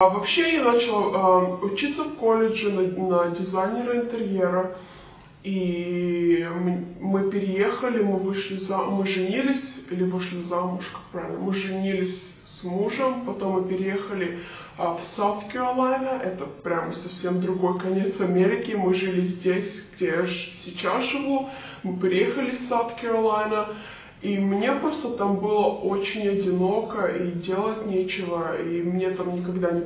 А вообще я начала э, учиться в колледже на, на дизайнера интерьера. И мы переехали, мы вышли за, мы женились или вышли замуж, как правильно, мы женились с мужем, потом мы переехали а, в Саут Каролайна, это прямо совсем другой конец Америки, мы жили здесь, где я сейчас живу, мы переехали в Саут Каролайна, и мне просто там было очень одиноко, и делать нечего, и мне там никогда не.